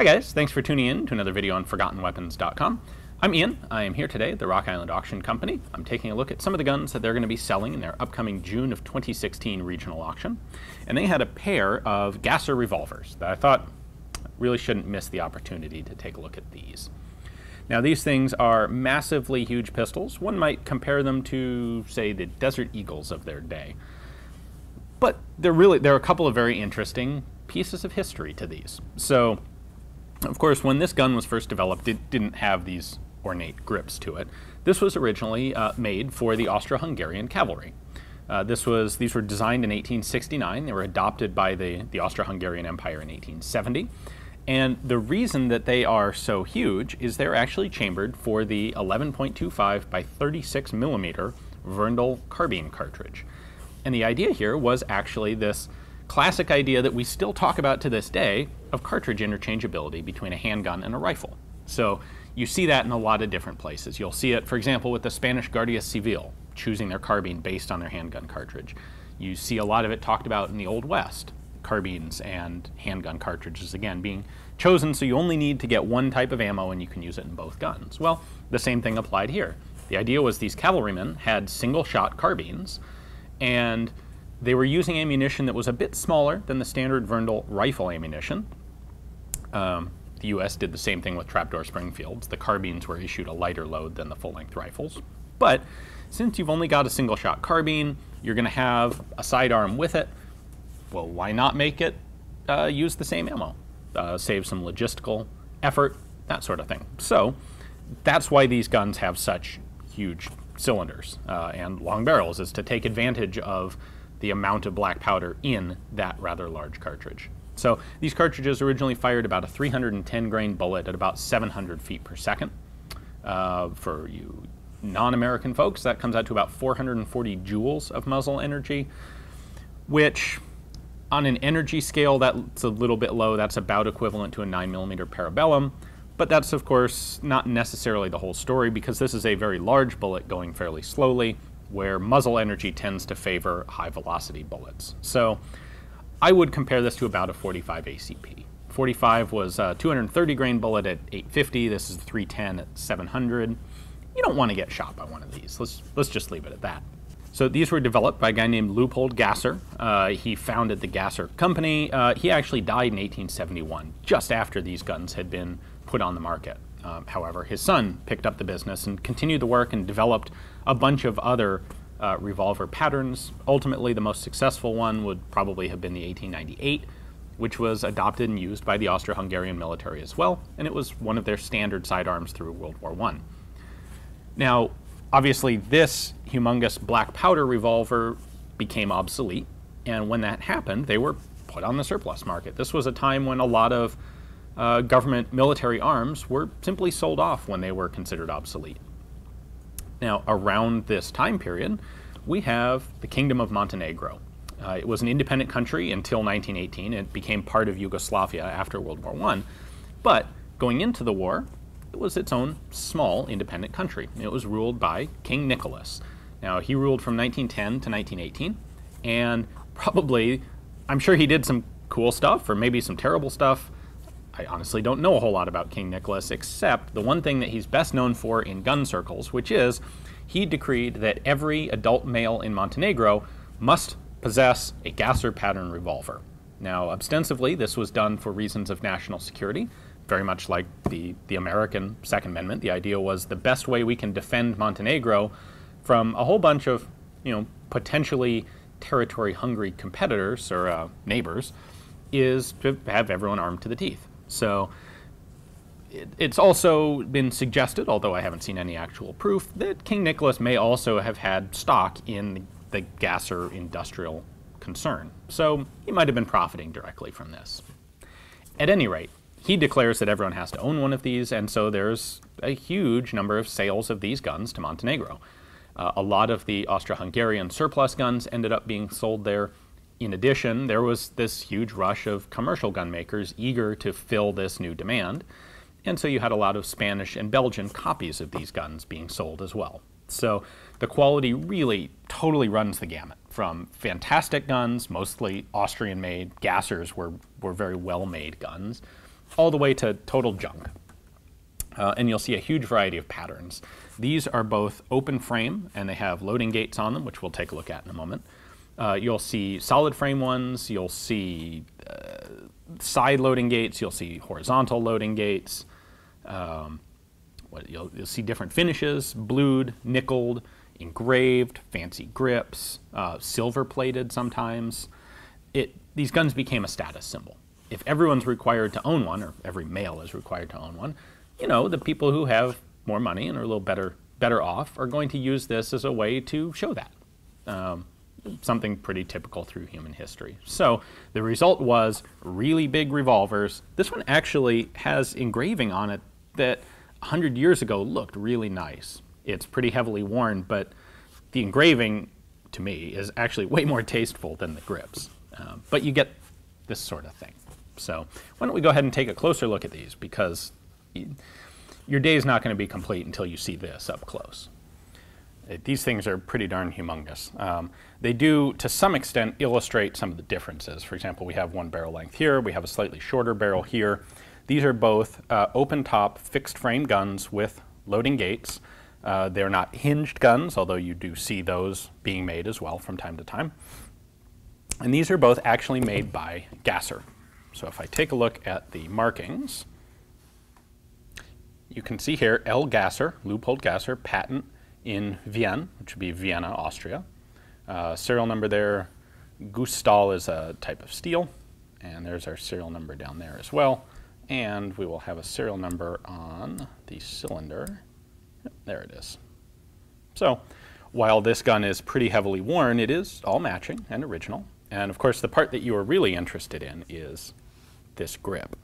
Hi guys, thanks for tuning in to another video on ForgottenWeapons.com. I'm Ian. I am here today at the Rock Island Auction Company. I'm taking a look at some of the guns that they're going to be selling in their upcoming June of 2016 regional auction. And they had a pair of Gasser revolvers that I thought really shouldn't miss the opportunity to take a look at these. Now these things are massively huge pistols. One might compare them to, say, the Desert Eagles of their day. But they're really, there are a couple of very interesting pieces of history to these. So of course, when this gun was first developed, it didn't have these ornate grips to it. This was originally uh, made for the Austro-Hungarian cavalry. Uh, this was, these were designed in 1869. They were adopted by the, the Austro-Hungarian Empire in 1870. And the reason that they are so huge is they're actually chambered for the 11.25 by 36 millimeter Werndl carbine cartridge. And the idea here was actually this classic idea that we still talk about to this day of cartridge interchangeability between a handgun and a rifle. So you see that in a lot of different places. You'll see it, for example, with the Spanish Guardia Civil choosing their carbine based on their handgun cartridge. You see a lot of it talked about in the Old West, carbines and handgun cartridges, again, being chosen so you only need to get one type of ammo and you can use it in both guns. Well, the same thing applied here. The idea was these cavalrymen had single shot carbines and they were using ammunition that was a bit smaller than the standard Werndl rifle ammunition. Um, the U.S. did the same thing with trapdoor Springfields. The carbines were issued a lighter load than the full-length rifles. But since you've only got a single-shot carbine, you're going to have a sidearm with it. Well, why not make it uh, use the same ammo? Uh, save some logistical effort, that sort of thing. So that's why these guns have such huge cylinders uh, and long barrels, is to take advantage of the amount of black powder in that rather large cartridge. So these cartridges originally fired about a 310 grain bullet at about 700 feet per second. Uh, for you non-American folks, that comes out to about 440 joules of muzzle energy, which on an energy scale, that's a little bit low. That's about equivalent to a 9 millimeter parabellum. But that's, of course, not necessarily the whole story because this is a very large bullet going fairly slowly where muzzle energy tends to favor high velocity bullets. So I would compare this to about a 45 ACP. 45 was a 230 grain bullet at 850. This is 310 at 700. You don't want to get shot by one of these. Let's, let's just leave it at that. So these were developed by a guy named Leupold Gasser. Uh, he founded the Gasser Company. Uh, he actually died in 1871, just after these guns had been put on the market. Um, however, his son picked up the business and continued the work and developed a bunch of other uh, revolver patterns. Ultimately, the most successful one would probably have been the 1898, which was adopted and used by the Austro-Hungarian military as well, and it was one of their standard sidearms through World War I. Now, obviously, this humongous black powder revolver became obsolete, and when that happened, they were put on the surplus market. This was a time when a lot of uh, government military arms were simply sold off when they were considered obsolete. Now, around this time period, we have the Kingdom of Montenegro. Uh, it was an independent country until 1918. It became part of Yugoslavia after World War I. But going into the war, it was its own small independent country. It was ruled by King Nicholas. Now, he ruled from 1910 to 1918, and probably, I'm sure he did some cool stuff or maybe some terrible stuff. I honestly don't know a whole lot about King Nicholas, except the one thing that he's best known for in gun circles, which is he decreed that every adult male in Montenegro must possess a Gasser pattern revolver. Now, ostensibly, this was done for reasons of national security, very much like the, the American Second Amendment. The idea was the best way we can defend Montenegro from a whole bunch of, you know, potentially territory-hungry competitors or uh, neighbors is to have everyone armed to the teeth. So it, it's also been suggested, although I haven't seen any actual proof, that King Nicholas may also have had stock in the Gasser industrial concern. So he might have been profiting directly from this. At any rate, he declares that everyone has to own one of these, and so there's a huge number of sales of these guns to Montenegro. Uh, a lot of the Austro-Hungarian surplus guns ended up being sold there, in addition, there was this huge rush of commercial gun makers eager to fill this new demand, and so you had a lot of Spanish and Belgian copies of these guns being sold as well. So the quality really totally runs the gamut from fantastic guns, mostly Austrian made, Gassers were, were very well made guns, all the way to total junk. Uh, and you'll see a huge variety of patterns. These are both open frame, and they have loading gates on them, which we'll take a look at in a moment. Uh, you'll see solid frame ones, you'll see uh, side loading gates, you'll see horizontal loading gates. Um, what, you'll, you'll, see different finishes, blued, nickeled, engraved, fancy grips, uh, silver plated sometimes. It, these guns became a status symbol. If everyone's required to own one, or every male is required to own one, you know, the people who have more money and are a little better, better off are going to use this as a way to show that. Um, something pretty typical through human history. So the result was really big revolvers. This one actually has engraving on it that 100 years ago looked really nice. It's pretty heavily worn, but the engraving, to me, is actually way more tasteful than the grips. Um, but you get this sort of thing. So why don't we go ahead and take a closer look at these because your day is not going to be complete until you see this up close. These things are pretty darn humongous. Um, they do, to some extent, illustrate some of the differences. For example, we have one barrel length here, we have a slightly shorter barrel here. These are both uh, open top fixed frame guns with loading gates. Uh, they're not hinged guns, although you do see those being made as well from time to time. And these are both actually made by Gasser. So if I take a look at the markings, you can see here L. Gasser, Leupold Gasser, patent in Vienne, which would be Vienna, Austria. Uh, serial number there, Gussstahl is a type of steel, and there's our serial number down there as well. And we will have a serial number on the cylinder. Yep, there it is. So while this gun is pretty heavily worn, it is all matching and original. And of course, the part that you are really interested in is this grip.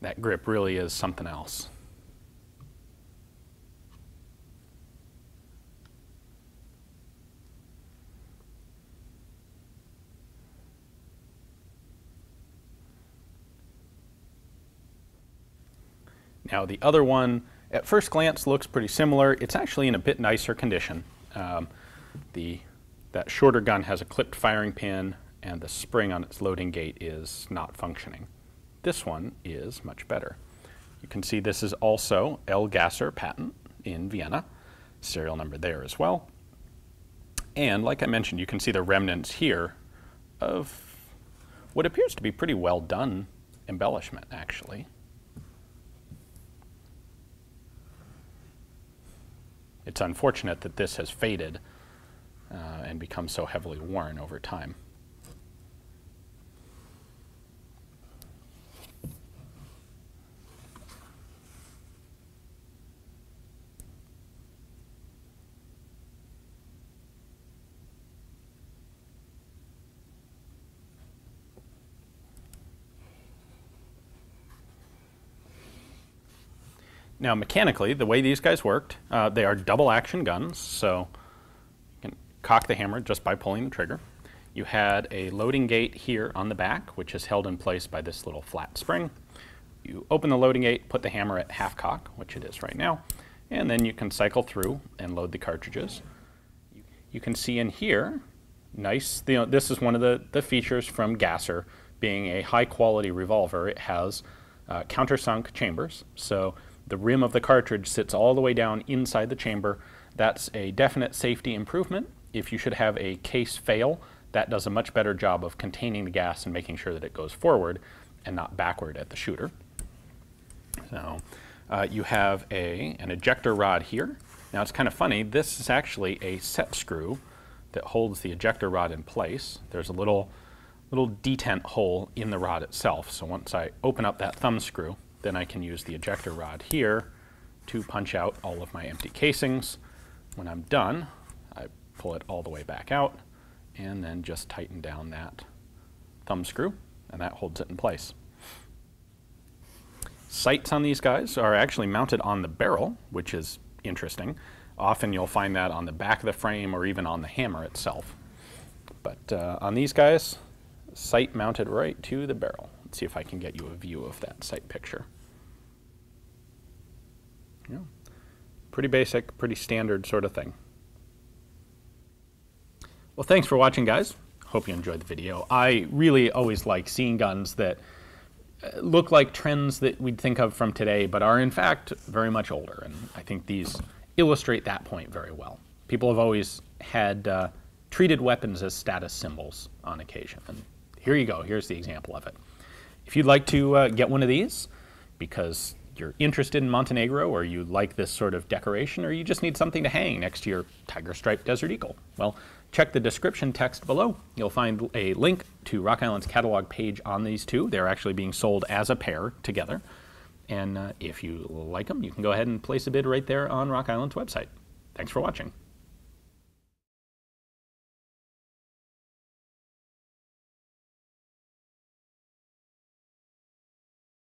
That grip really is something else. Now the other one, at first glance, looks pretty similar. It's actually in a bit nicer condition. Um, the, that shorter gun has a clipped firing pin and the spring on its loading gate is not functioning. This one is much better. You can see this is also L. Gasser patent in Vienna, serial number there as well. And like I mentioned, you can see the remnants here of what appears to be pretty well done embellishment, actually. It's unfortunate that this has faded uh, and become so heavily worn over time. Now mechanically, the way these guys worked, uh, they are double action guns, so you can cock the hammer just by pulling the trigger. You had a loading gate here on the back, which is held in place by this little flat spring. You open the loading gate, put the hammer at half cock, which it is right now, and then you can cycle through and load the cartridges. You can see in here, nice, you know, this is one of the, the features from Gasser, being a high quality revolver. It has uh, countersunk chambers, so the rim of the cartridge sits all the way down inside the chamber. That's a definite safety improvement. If you should have a case fail, that does a much better job of containing the gas and making sure that it goes forward and not backward at the shooter. So uh, you have a, an ejector rod here. Now it's kind of funny, this is actually a set screw that holds the ejector rod in place. There's a little, little detent hole in the rod itself. So once I open up that thumb screw, then I can use the ejector rod here to punch out all of my empty casings. When I'm done, I pull it all the way back out and then just tighten down that thumb screw and that holds it in place. Sights on these guys are actually mounted on the barrel, which is interesting. Often you'll find that on the back of the frame or even on the hammer itself. But uh, on these guys, sight mounted right to the barrel. Let's see if I can get you a view of that sight picture. Yeah. Pretty basic, pretty standard sort of thing. Well, thanks for watching, guys. Hope you enjoyed the video. I really always like seeing guns that uh, look like trends that we'd think of from today, but are in fact very much older. And I think these illustrate that point very well. People have always had uh, treated weapons as status symbols on occasion. And here you go. Here's the example of it. If you'd like to uh, get one of these because you're interested in Montenegro or you like this sort of decoration or you just need something to hang next to your tiger striped Desert Eagle, well, check the description text below. You'll find a link to Rock Island's catalog page on these two. They're actually being sold as a pair together. And uh, if you like them, you can go ahead and place a bid right there on Rock Island's website. Thanks for watching.